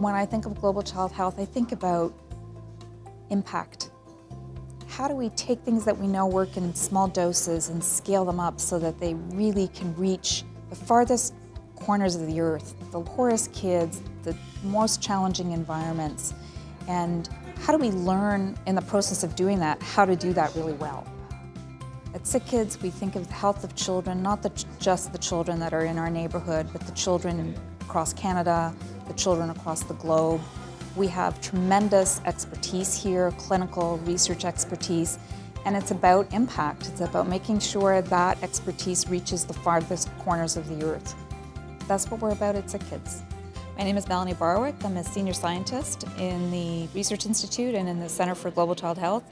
When I think of global child health, I think about impact. How do we take things that we know work in small doses and scale them up so that they really can reach the farthest corners of the earth, the poorest kids, the most challenging environments, and how do we learn in the process of doing that how to do that really well? At SickKids, we think of the health of children, not the, just the children that are in our neighborhood, but the children across Canada, the children across the globe. We have tremendous expertise here, clinical research expertise, and it's about impact. It's about making sure that expertise reaches the farthest corners of the earth. That's what we're about at SickKids. My name is Melanie Barwick. I'm a senior scientist in the Research Institute and in the Center for Global Child Health.